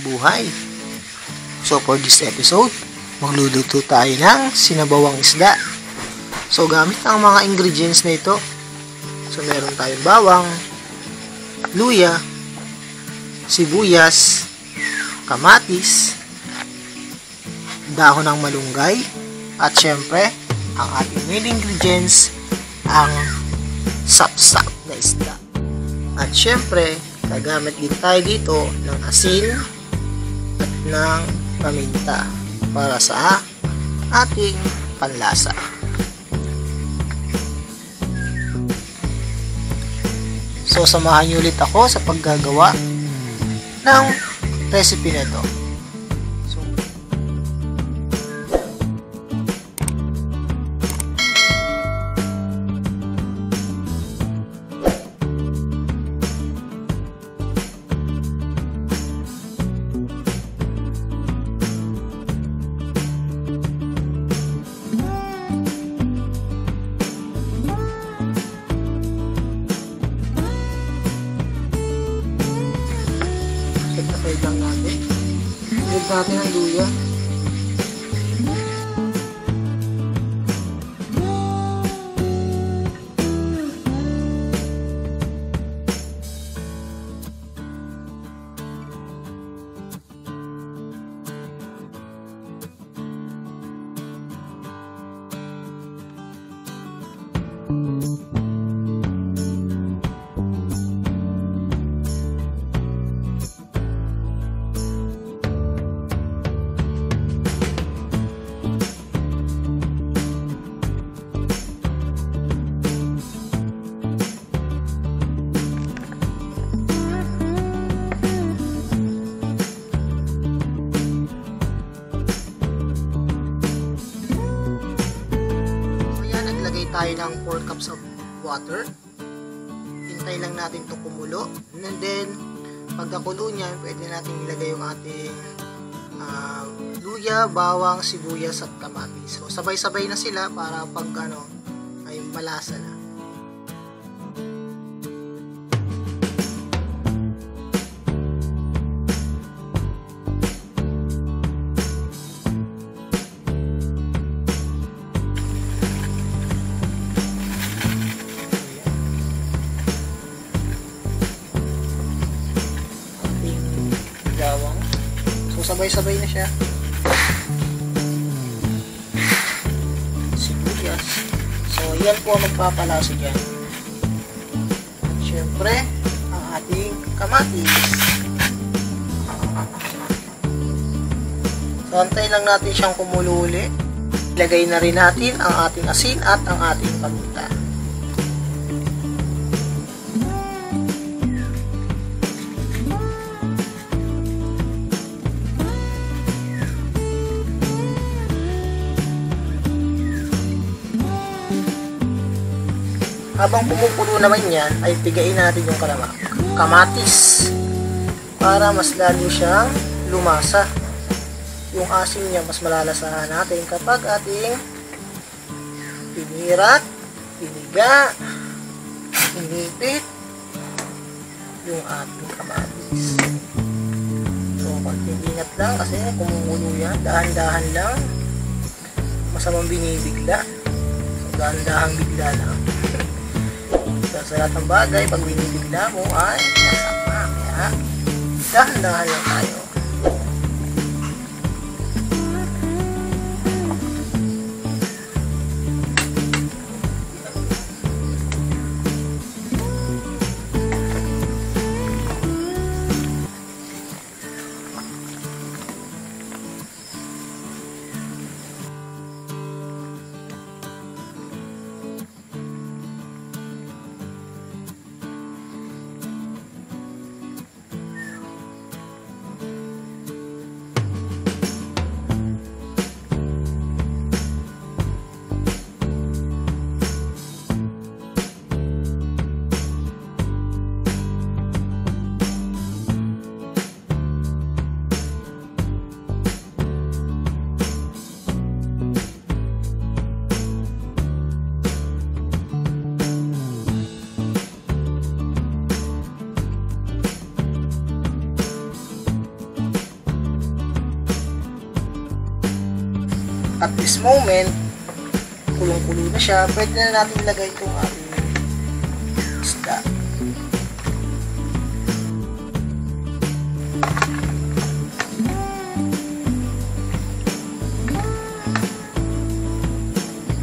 buhay. So for this episode, magluluto tayo ng sinabawang isda. So gamit ang mga ingredients na ito. So meron tayong bawang, luya, sibuyas, kamatis, dahon ng malunggay, at syempre, ang ating main ingredients, ang sapsap na isda. At syempre, gagamit din tayo dito ng asin at ng paminta para sa ating panlasa. So, samahan niyo ulit ako sa paggagawa ng recipe na ito. Natin ang tayo ng 4 cups of water. Hintay lang natin ito kumulo. And then, pagkakulo niyan, pwede natin ilagay yung ating ah, luya, bawang, sibuyas at kamatis. So sabay-sabay na sila para pag ano, ay malasa na. Sabay-sabay na siya. Sibuyas. So, yan po ang magpapalasa dyan. At syempre, ang ating kamatis. So, antay lang natin siyang kumulo ulit. Ilagay na rin natin ang ating asin at ang ating paminta. Habang pumupulo naman yan, ay pigain natin yung kalama. Kamatis. Para mas lalo siyang lumasa. Yung asim niya mas malalasahan natin kapag ating pinirat, piniga, inipit yung ating kamatis. So, konting ingat lang kasi kumukulo yan. Dahan-dahan lang. Masamang binibigla. So, dahan-dahan bigla lang. So, sa lahat ng bagay, pag binibigla mo ay masama. Kaya, dahan-dahan lang tayo. This moment, kulong-kulo na siya, pwede na natin ilagay itong ating isda.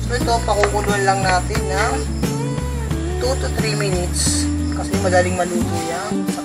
So ito, pakukuluan lang natin ng 2 to 3 minutes kasi madaling maluto yan.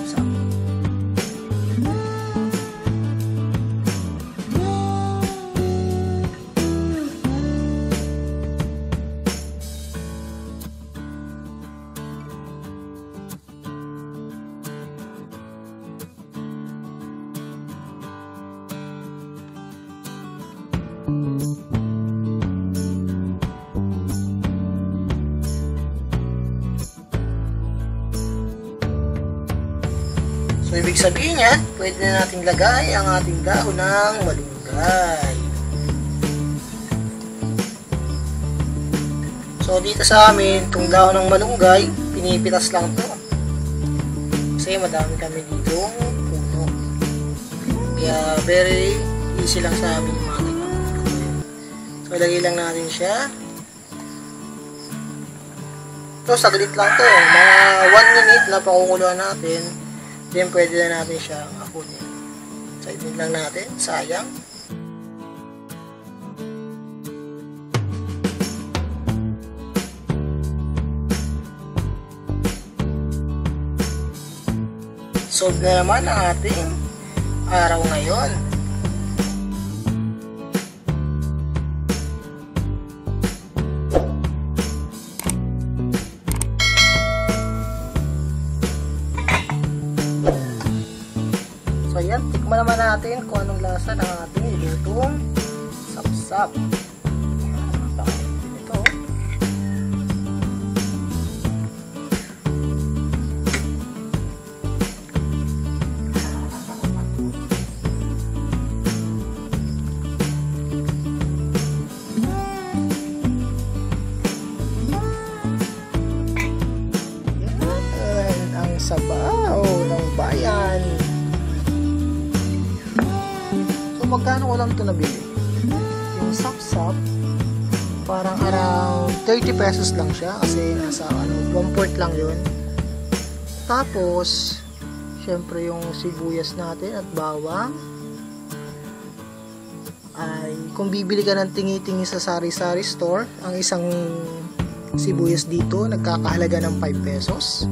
Ibig sabihin yan, pwede na natin lagay ang ating dahon ng malunggay. So, dito sa amin, itong dahon ng malunggay, pinipitas lang to. Kasi madami kami dito puno. Kaya, very easy lang sa amin mga. So, lagay lang natin siya. Ito, saglit lang to. Mga 1 minute na pakukuluan natin. Then, pwede na natin siyang akunin. Side lang natin. Sayang. Solve na naman ang ating araw ngayon. Natin kung anong lasa ng ating ilutong sapsap. Napakainit lang ito nabili? Yung sap-sap, parang around 30 pesos lang siya kasi nasa ano, 1 port lang yun. Tapos, syempre yung sibuyas natin at bawang ay kung bibili ka ng tingi-tingi sa sari-sari store, ang isang sibuyas dito nagkakahalaga ng 5 pesos.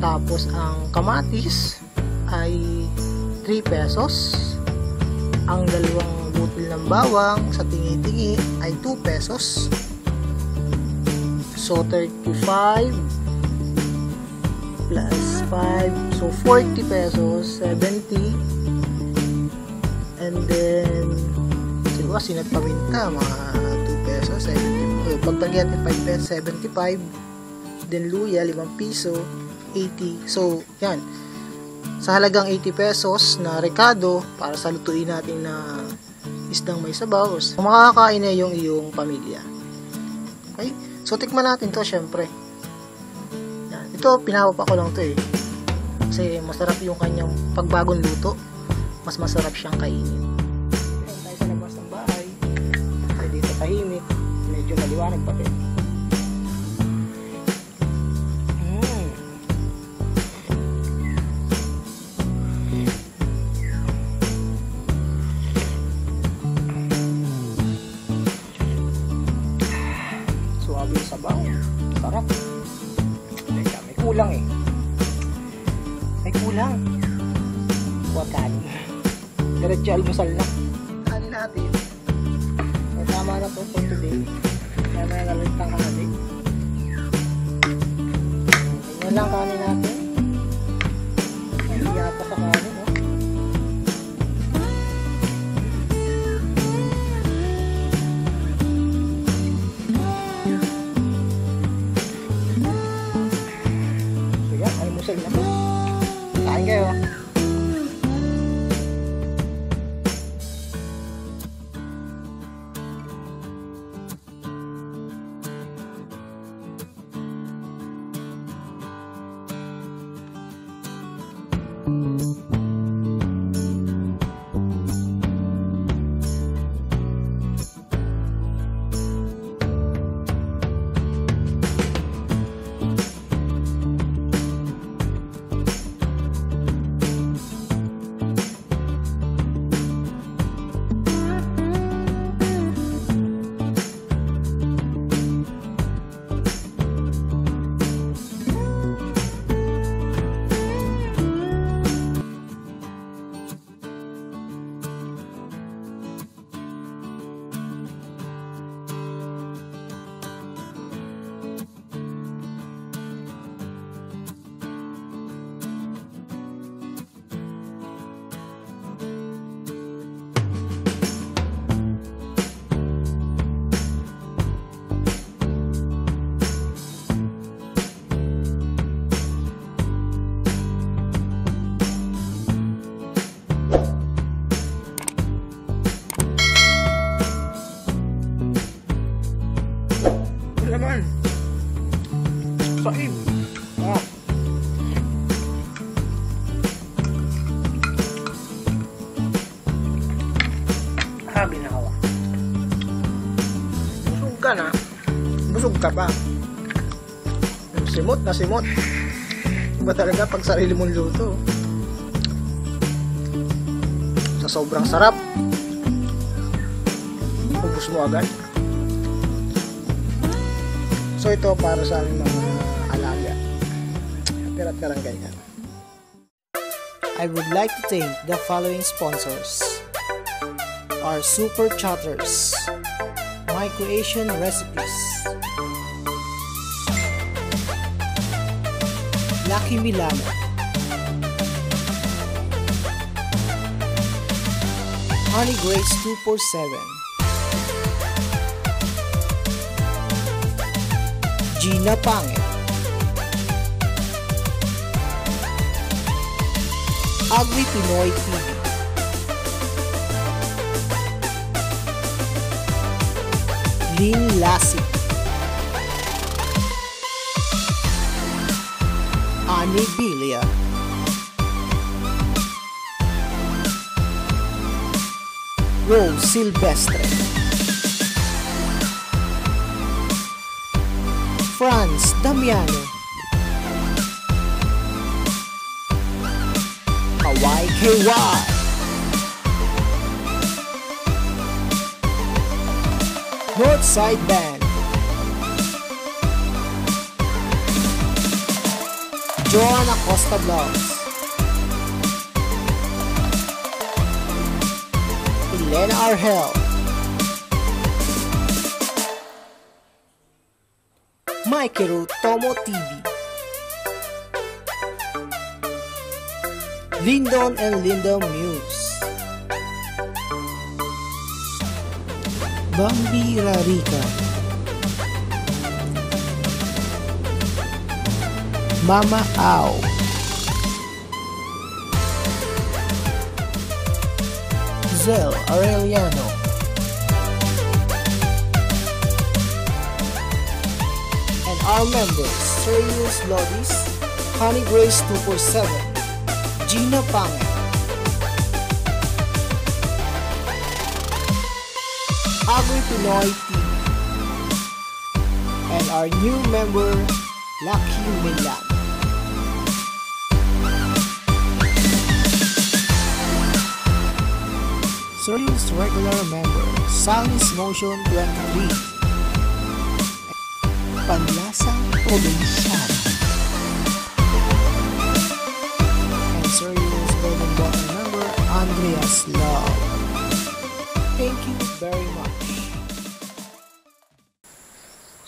Tapos ang kamatis ay 3 pesos. Ang dalawang butil ng bawang sa tingi-tingi ay 2 pesos. So 35 plus 5 so 40 pesos 70 and then siguro sinagpawin ka mga 2 pesos 70 oh, pagtagyan natin 5 pesos 75 then luya 5 piso 80 so yan sa halagang 80 pesos na rekado para sa lutuin natin na isdang may sabaw kung makakakain na yung iyong pamilya. Okay? So tikman natin to syempre. Yan. ito pinapa ko lang to eh. Kasi masarap yung kanyang pagbagong luto. Mas masarap siyang kainin. Ayun tayo sa labas ng bahay. Kasi dito tahimik. Medyo maliwanag pa din to for today. Kaya may nalit ng kanin. Ganyan lang kanin natin. Ka Simot na simot. Iba talaga pag sarili mong luto. Sa sobrang sarap. Ubus mo agad. So ito para sa aming mga alaga. Pirat karangay yan. I would like to thank the following sponsors. Our Super Chatters, My Creation Recipes, Lucky Milano, Honey Grace 247, Gina Pangit, Agri Pinoy TV, Lynn Lassie, Ani Bilia, Rose Silvestre, Franz Damiano, Hawaii KY. Northside Band. Joanna Costa Vlogs. Elena Argel. Mikeru Tomo TV. Lindon and Lindon Muse. Bambi Rarica. Mama Owl. Zel Aureliano. And our members, Serious Lodis, Honey Grace 247, Gina Pangit, Agri Pinoy TV, and our new member, Lucky Milan. Serious regular member, Sally's Motion 23, Panlasang Probinsyano, and Serious Golden Button member, Andreas Love. Thank you very much.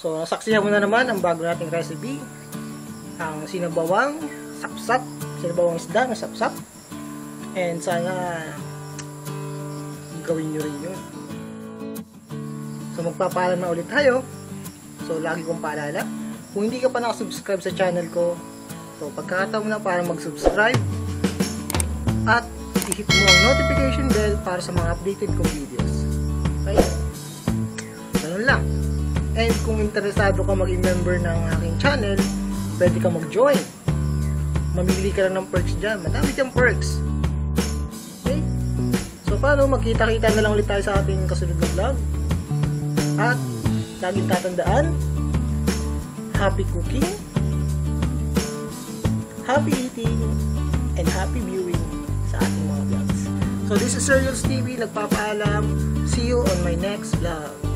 So, nasaksihan mo na naman ang bago nating recipe. Ang sinabawang sapsap, sinabawang isda na sapsap. And sana gawin nyo rin yun. So, magpapaalam na ulit tayo. So, lagi kong paalala. Kung hindi ka pa nakasubscribe sa channel ko, so, pagkakataon na para mag-subscribe. At i-hit mo ang notification bell para sa mga updated kong videos. Okay? Ganun lang. And kung interesado ka maging member ng aking channel, pwede ka mag-join. Mamili ka lang ng perks dyan. Madami dyan perks. Paano? Magkita-kita na lang ulit tayo sa ating kasunod na vlog. At, laging tatandaan, happy cooking, happy eating, and happy viewing sa ating mga vlogs. So, this is Serials TV. Nagpapaalam. See you on my next vlog.